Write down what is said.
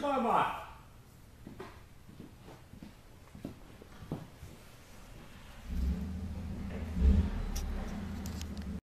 爸爸。